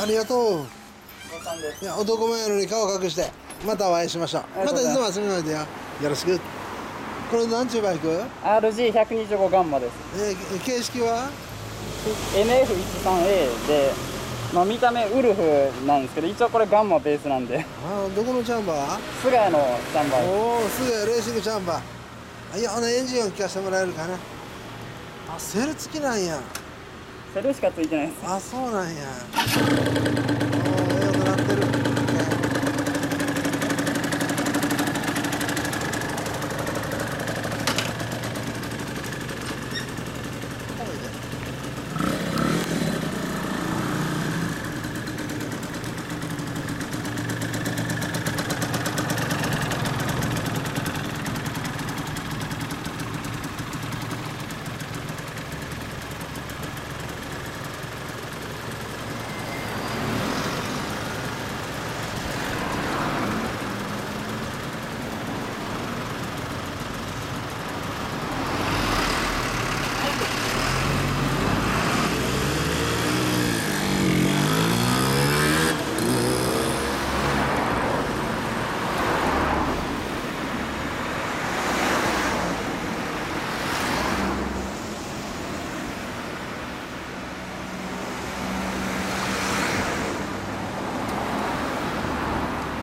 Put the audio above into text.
ありがとう。いや男前やのに顔隠してまたお会いしましょう。またいつも遊びにおいでよ。よろしく。これ何ちゅうバイク？RG125 ガンマです。えー形式は？NF13A で、まあ、見た目ウルフなんですけど一応これガンマベースなんで。あどこのチャンバー？菅谷のスタンバイおおすぐやレーシングチャンバー。あいやほなエンジンを聞かせてもらえるかな。あセル付きなんやセルしかついてないです。あそうなんや。ああええなってる。